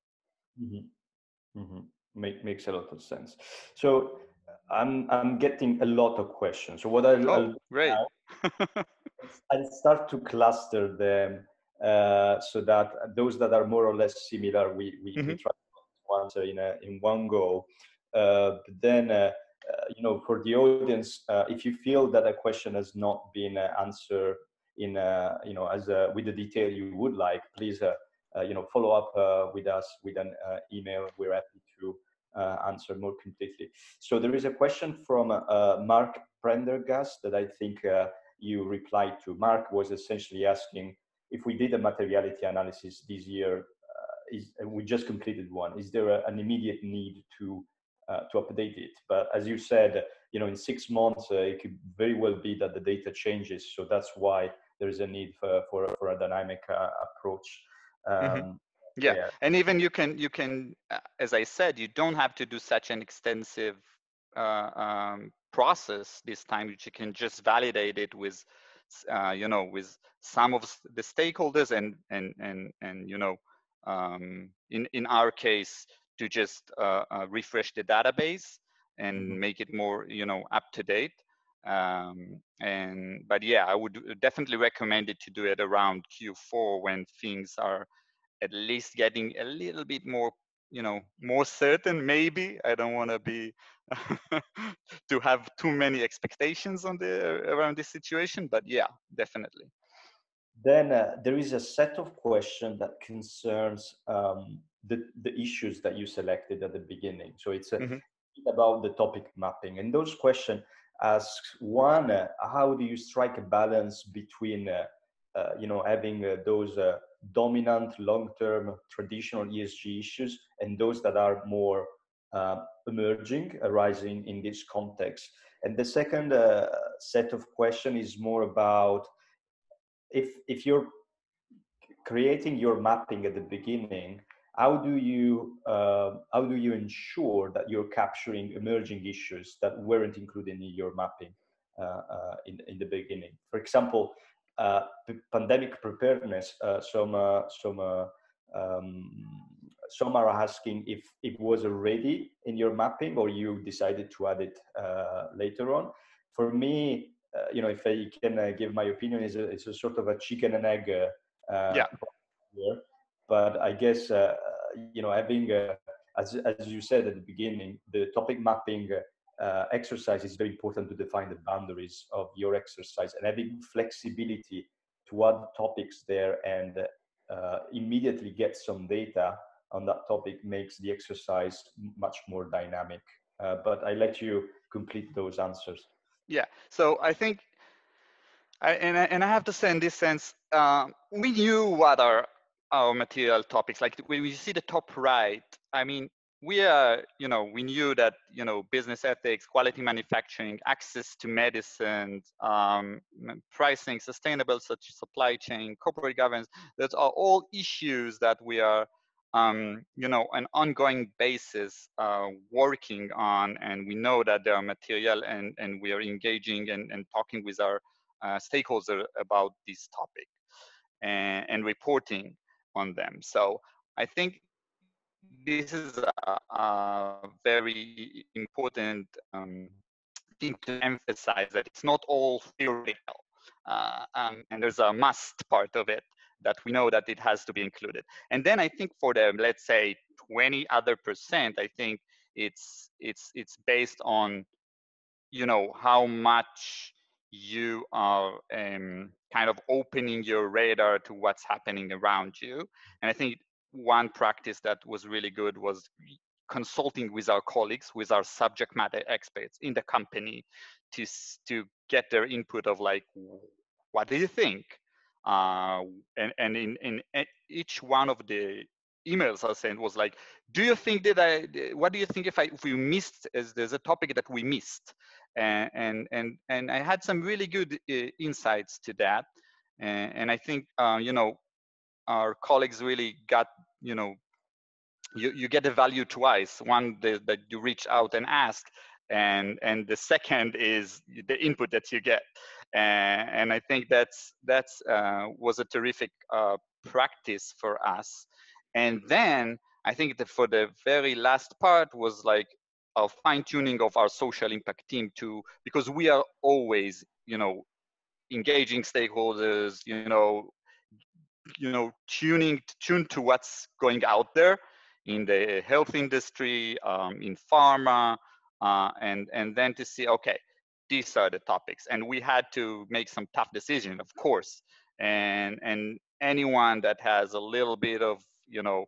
A: Mm-hmm. Mm-hmm. Make, makes a lot of sense. So I'm, I'm getting a lot of questions. So what I'll,
B: oh, I'll great.
A: I'll start to cluster them uh, so that those that are more or less similar, we, we, mm-hmm. we try to answer in, a, in one go. Uh, but then, uh, uh you know, for the audience, uh, if you feel that a question has not been uh, answered in uh, you know as uh, with the detail you would like, please uh, you know follow up with us with an email. We're happy to answer more completely. So there is a question from Mark Prendergast that I think you replied to. Mark was essentially asking if we did a materiality analysis this year, uh, is, we just completed one. Is there a, an immediate need to uh, to update it? But as you said, you know, in six months, uh, it could very well be that the data changes. So that's why there is a need for for, for a dynamic uh, approach.
B: Mm-hmm. Um, mm-hmm. yeah. yeah. and even you can you can, uh, as I said, you don't have to do such an extensive uh, um, process this time. You can just validate it with, uh, you know, with some of the stakeholders and and and and you know, um, in in our case, to just uh, uh, refresh the database and mm-hmm. make it more you know up to date um, and but yeah i would definitely recommend it to do it around q4 when things are at least getting a little bit more you know more certain maybe. I don't want to be to have too many expectations on the around this situation but yeah definitely.
A: Then uh, there is a set of questions that concerns um, the, the issues that you selected at the beginning. So it's a, mm-hmm. about the topic mapping and those questions asks one, uh, how do you strike a balance between, uh, uh, you know, having those dominant long-term traditional ESG issues and those that are more emerging, arising in this context? And the second uh, set of question is more about if if you're creating your mapping at the beginning, how do you uh, how do you ensure that you're capturing emerging issues that weren't included in your mapping uh, uh, in in the beginning? For example, uh, pandemic preparedness. Uh, some uh, some um, some are asking if it was already in your mapping or you decided to add it later on. For me, you know, if I can give my opinion, is a, it's a sort of a chicken and egg.
B: yeah.
A: Here. But I guess you know having as as you said at the beginning, the topic mapping uh, exercise is very important to define the boundaries of your exercise and having flexibility to add topics there and uh, immediately get some data on that topic makes the exercise much more dynamic. Uh, but I let you complete those answers.
B: Yeah, so I think, I, and, I, and I have to say in this sense, uh, we knew what our our material topics, like when we see the top right, I mean, we are, you know, we knew that, you know, business ethics, quality manufacturing, access to medicine, um, pricing, sustainable such supply chain, corporate governance, those are all issues that we are, um, you know, an ongoing basis uh, working on. And we know that they are material and, and we are engaging and, and talking with our uh, stakeholders about this topic and, and reporting on them. So I think this is a, a very important um, thing to emphasize that it's not all theoretical. Uh, um, and there's a must part of it that we know that it has to be included. And then I think for the, let's say 20 other percent, I think it's, it's, it's based on, you know, how much you are um, kind of opening your radar to what's happening around you. And I think one practice that was really good was consulting with our colleagues, with our subject matter experts in the company to, to get their input of like, what do you think? Uh, and and in, in each one of the emails I sent was like, do you think that I, what do you think if I, if we missed, is there's a topic that we missed? And, and, and, I had some really good uh, insights to that. And, and I think, uh, you know, our colleagues really got you know you, you get the value twice. One the, that you reach out and ask and and the second is the input that you get. And, and i think that's that's uh, was a terrific uh, practice for us. And then i think that for the very last part was like a fine tuning of our social impact team to because we are always you know engaging stakeholders you know you know tuning tuned to what's going out there in the health industry um, in pharma uh, and and then to see okay these are the topics. And we had to make some tough decisions of course. And and anyone that has a little bit of you know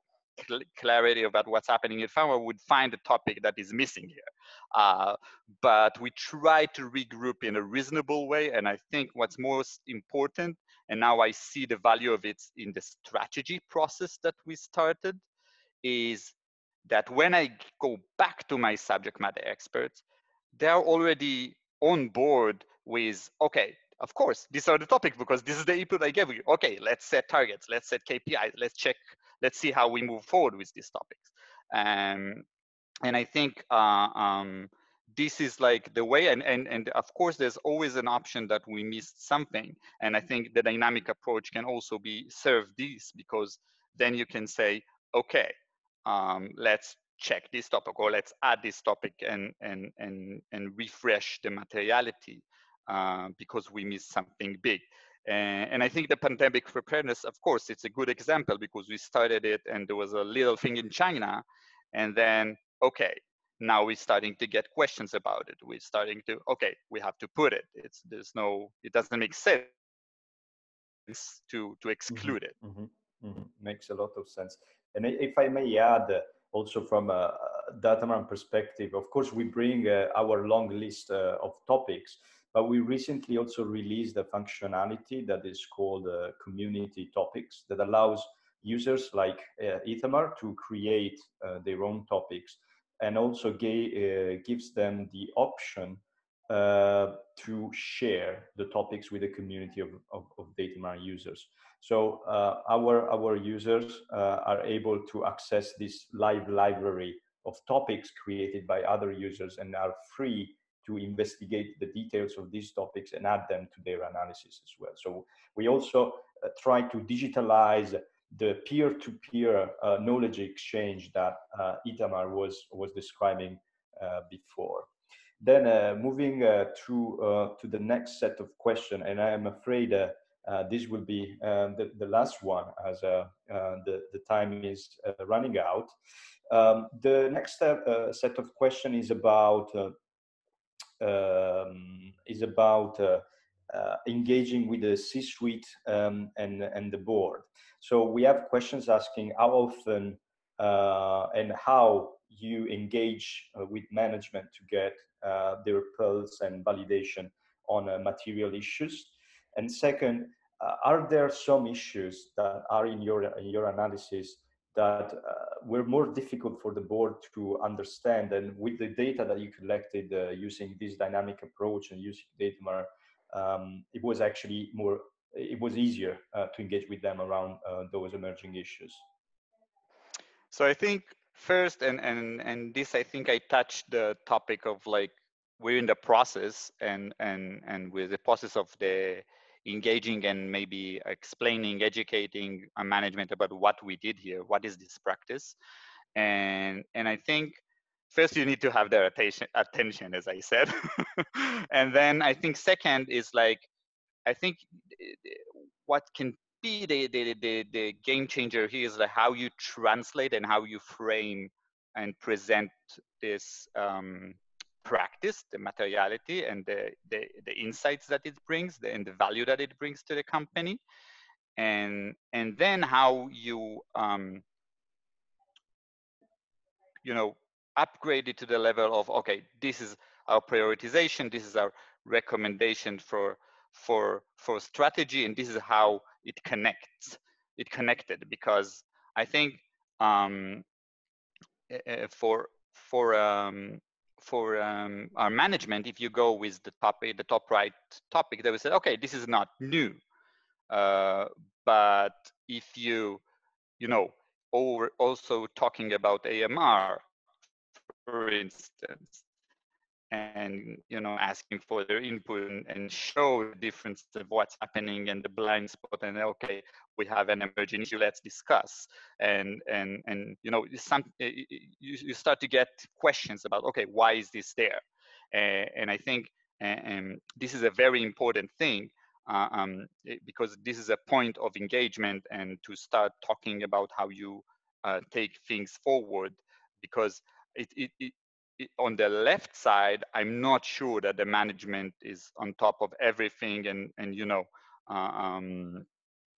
B: cl- clarity about what's happening in pharma would find a topic that is missing here uh, but we try to regroup in a reasonable way and i think what's most important and now I see the value of it in the strategy process that we started, is that when I go back to my subject matter experts, they're already on board with, okay, of course, these are the topics because this is the input I gave you. Okay, let's set targets, let's set KPIs, let's check, let's see how we move forward with these topics. Um, and I think uh, um, this is like the way and, and and of course there's always an option that we missed something and i think the dynamic approach can also be serve this because then you can say okay um, let's check this topic or let's add this topic and and and and refresh the materiality uh, because we missed something big and, and, I think the pandemic preparedness, of course, it's a good example because we started it and there was a little thing in China. And then, okay, now we're starting to get questions about it we're starting to okay we have to put it it's there's no it doesn't make sense to to mm-hmm. exclude it
A: mm-hmm. Mm-hmm. makes a lot of sense and if i may add also from a Datamaran perspective of course we bring uh, our long list uh, of topics but we recently also released a functionality that is called uh, community topics that allows users like uh, to create uh, their own topics and also uh, gives them the option uh, to share the topics with the community of, of, of Datamaran users. So uh, our, our users are able to access this live library of topics created by other users and are free to investigate the details of these topics and add them to their analysis as well. So we also uh, try to digitalize the peer-to-peer uh, knowledge exchange that uh, Itamar was was describing uh, before. Then uh, moving uh, to to the next set of questions, and I am afraid this will be um, the, the last one as the the time is running out. Um, the next set of question is about um, is about uh, engaging with the C-suite um, and, and the board. So we have questions asking how often uh, and how you engage uh, with management to get uh, their pulse and validation on uh, material issues. And second, uh, are there some issues that are in your, in your analysis that were more difficult for the board to understand and with the data that you collected using this dynamic approach and using Datamaran um, it was actually more it was easier uh, to engage with them around uh, those emerging issues.
B: So i think first and and and this i think i touched the topic of like we're in the process and and and with the process of the engaging and maybe explaining educating a management about what we did here what is this practice and and i think first you need to have their attention, attention as I said. and then I think second is like, I think what can be the, the, the, the game changer here is like how you translate and how you frame and present this um, practice, the materiality and the, the, the insights that it brings the, and the value that it brings to the company. And, and then how you, um, you know, upgrade it to the level of okay this is our prioritization this is our recommendation for for for strategy and this is how it connects it connected because i think um uh, for for um for um, our management, if you go with the top the top right topic, they will say, okay, this is not new. Uh, but if you, you know, over also talking about AMR, for instance, and you know asking for their input and, and, show the difference of what's happening and the blind spot and okay we have an emerging issue let's discuss. And and and you know some you, you start to get questions about okay why is this there? Uh, and i think and this is a very important thing uh, um, because this is a point of engagement and to start talking about how you uh, take things forward because it, it, it, it, on the left side, I'm not sure that the management is on top of everything and, and you know, uh, um,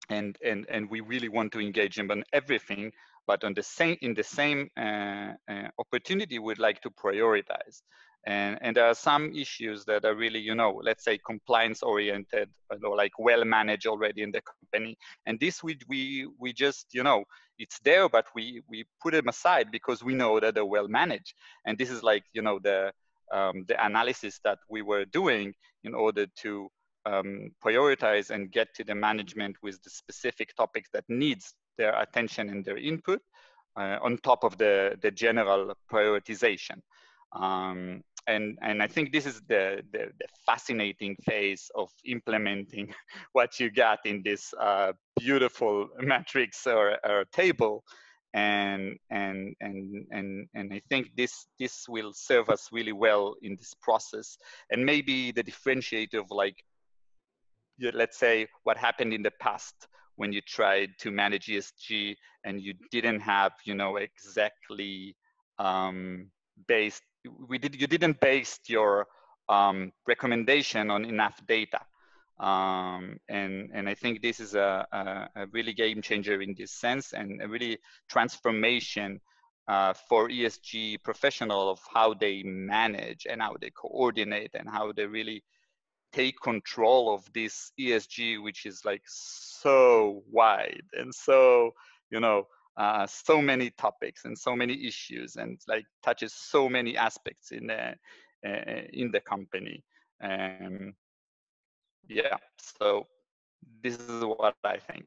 B: and, and, and we really want to engage them on everything, but on the same, in the same uh, uh, opportunity, we'd like to prioritize. And, and there are some issues that are really, you know, let's say compliance oriented or like well managed already in the company. And this we, we, we just, you know, it's there, but we, we put them aside because we know that they're well managed. And this is like, you know, the, um, the analysis that we were doing in order to um, prioritize and get to the management with the specific topics that needs their attention and their input uh, on top of the, the general prioritization. Um, and and I think this is the, the, the fascinating phase of implementing what you got in this uh, beautiful matrix or, or table, and and and and and I think this this will serve us really well in this process, and maybe the differentiator of like, let's say what happened in the past when you tried to manage ESG and you didn't have you know exactly um, based we did you didn't base your um, recommendation on enough data. Um, and and I think this is a, a, a, really game changer in this sense and a really transformation uh, for ESG professional of how they manage and how they coordinate and how they really take control of this ESG, which is like so wide and so you know uh, so many topics and so many issues and like touches so many aspects in the uh, in the company Um, yeah, so this is what I think.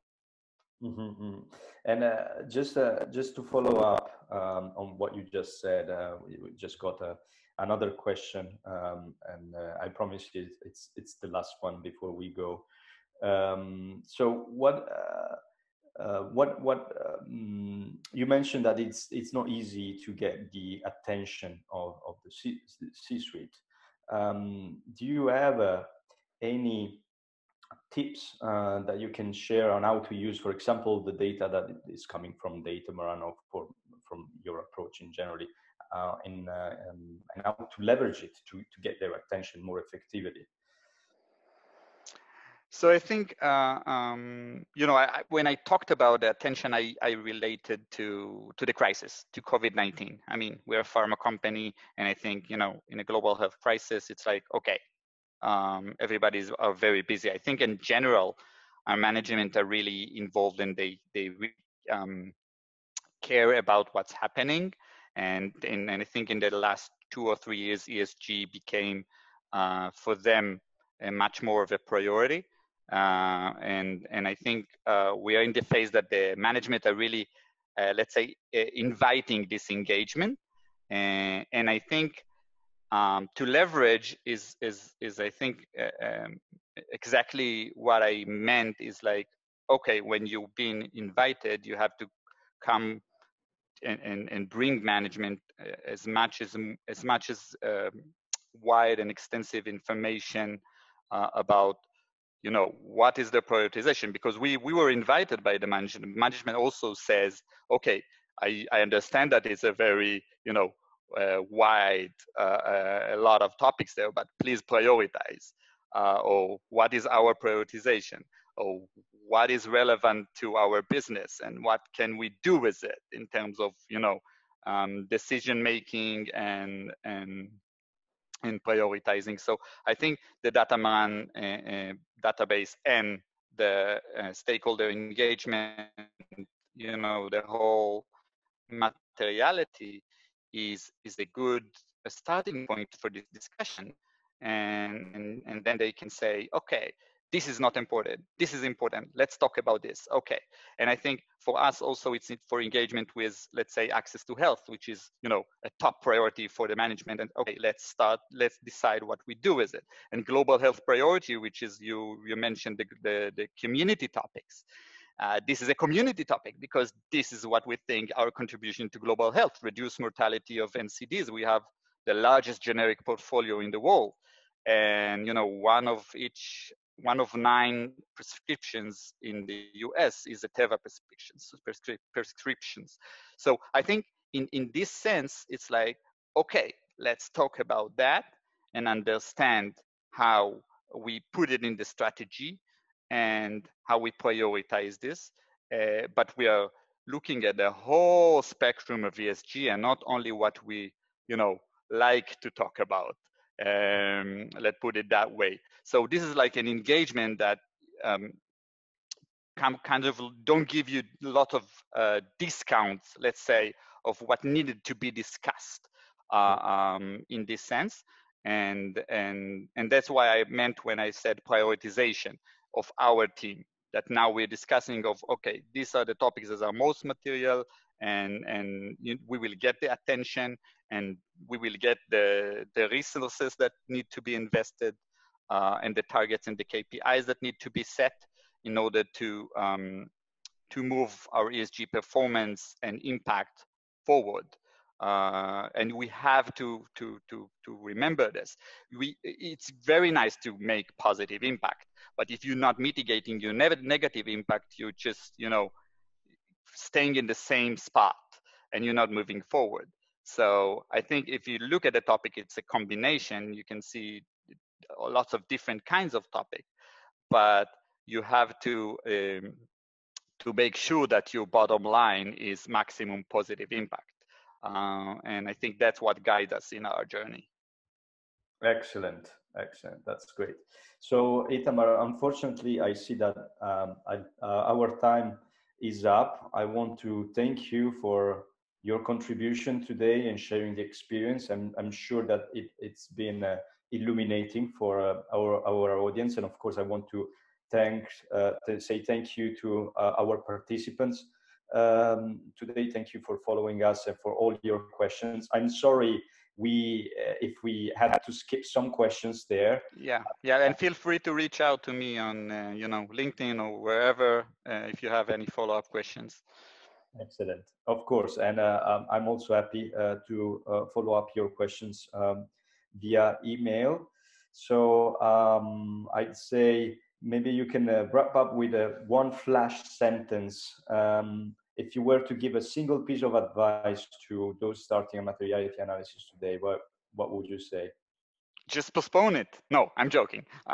A: Mm-hmm. mm-hmm. And uh, just uh, just to follow up um, on what you just said, uh, we just got a, another question, um, and uh, I promise you it's it's the last one before we go. Um, so what uh, what what um, you mentioned that it's it's not easy to get the attention of of the C, C-suite. Um, do you have any tips uh, that you can share on how to use, for example, the data that is coming from Datamaran or for, from your approach in generally, uh, in, uh, um, and how to leverage it to, to get their attention more effectively?
B: So I think, uh, um, you know, I, when I talked about the attention, I, I related to to the crisis, to COVID-19. I mean, we're a pharma company, and I think, you know, in a global health crisis, it's like, okay, um, everybody's are very busy. I think in general, our management are really involved and they they um, care about what's happening. And, and and I think in the last two or three years, ESG became uh, for them much more of a priority. Uh, and and I think uh, we are in the phase that the management are really, uh, let's say, uh, inviting this engagement. And, and I think um, to leverage is is is I think uh, um, exactly what I meant is like okay when you've been invited you have to come and, and, bring management uh, as much as as much as um, wide and extensive information uh, about you know what is the prioritization because we we were invited by the management management also says okay I, I understand that it's a very you know uh, wide, uh, uh, a lot of topics there, but please prioritize. or what is our prioritization? Or what is relevant to our business and what can we do with it in terms of, you know, um, decision making and and and prioritizing. So I think the Datamaran uh, uh, database and the uh, stakeholder engagement, you know, the whole materiality is is a good starting point for this discussion and, and and then they can say okay this is not important. This is important. Let's talk about this. Okay. And i think for us also it's for engagement with let's say access to health which is you know a top priority for the management. And okay let's start let's decide what we do with it. And global health priority which is you you mentioned the the, the community topics. Uh, this is a community topic because this is what we think our contribution to global health, reduce mortality of NCDs. We have the largest generic portfolio in the world. And, you know, one of each, one of nine prescriptions in the US is a Teva prescriptions, prescri prescriptions. So I think in, in this sense, it's like, okay, let's talk about that and understand how we put it in the strategy and how we prioritize this. Uh, but we are looking at the whole spectrum of ESG and not only what we, you know, like to talk about. Um, let's put it that way. So this is like an engagement that um, kind of don't give you a lot of uh, discounts, let's say, of what needed to be discussed uh, um, in this sense. And, and, and that's why I meant when I said prioritization of our team that now we're discussing of okay these are the topics that are most material and and we will get the attention and we will get the the resources that need to be invested uh, and the targets and the KPIs that need to be set in order to um, to move our ESG performance and impact forward. Uh, and we have to to to to remember this. We it's very nice to make positive impact, but if you're not mitigating your ne- negative impact, you're just, you know, staying in the same spot and you're not moving forward. So I think if you look at the topic, it's a combination. You can see lots of different kinds of topic, but you have to um, to make sure that your bottom line is maximum positive impact. Uh, and I think that's what guides us in our journey.
A: Excellent, excellent. That's great. So, Itamar, unfortunately, I see that um, I, uh, our time is up. I want to thank you for your contribution today and sharing the experience. I'm, I'm sure that it, has been uh, illuminating for uh, our our audience. And of course, I want to thank uh, to say thank you to uh, our participants um, today. Thank you for following us and for all your questions. I'm sorry we uh, if we had to skip some questions there.
B: Yeah yeah and feel free to reach out to me on uh, you know linkedin or wherever uh, if you have any follow-up questions.
A: Excellent. Of course and uh, um, i'm also happy uh, to uh, follow up your questions um, via email. So um, i'd say maybe you can wrap up with a one flash sentence um, if you were to give a single piece of advice to those starting a materiality analysis today, what what would you say?
B: Just postpone it. No, I'm joking.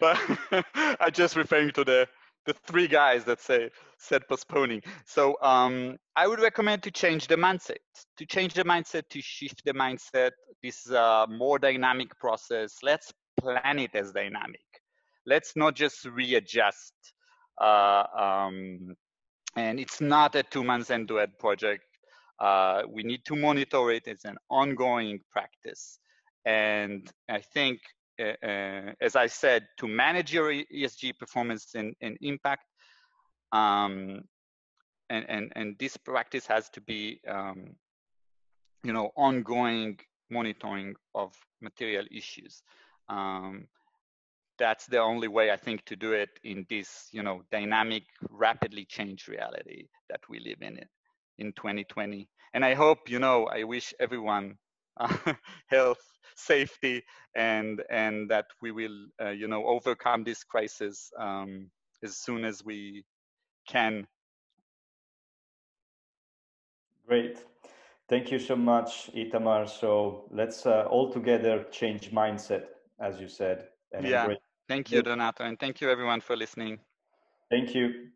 B: but I'm just referring to the the three guys that say said postponing. So um, I would recommend to change the mindset. To change the mindset, to shift the mindset. This is a more dynamic process. Let's plan it as dynamic. Let's not just readjust uh, um, and it's not a two months end to end project. Uh, we need to monitor it. It's an ongoing practice. And I think, uh, uh, as I said, to manage your ESG performance and, and impact, um, and, and, and this practice has to be, um, you know, ongoing monitoring of material issues. Um, that's the only way I think to do it in this, you know, dynamic, rapidly change reality that we live in it, in 2020. And I hope, you know, I wish everyone uh, health, safety, and and that we will, uh, you know, overcome this crisis um, as soon as we can.
A: Great. Thank you so much, Itamar. So let's uh, all together change mindset, as you said.
B: Yeah. Thank you, Donato, and thank you everyone for listening.
A: Thank you.